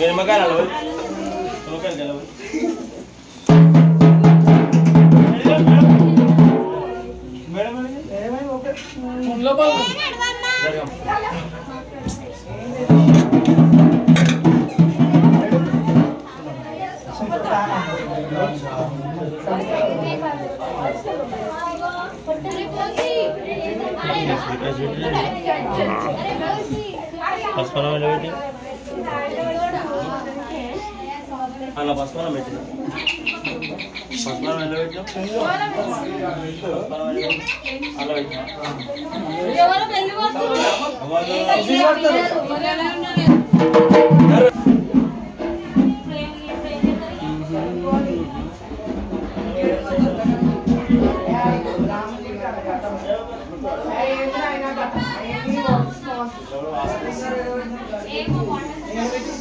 Gani lo Pas panama lagi. పెట్టి పసుపనం ఎలా పెట్టినావు పసుపనం ఎలా పెట్టినావు? అలా పెట్టినా ఎవరు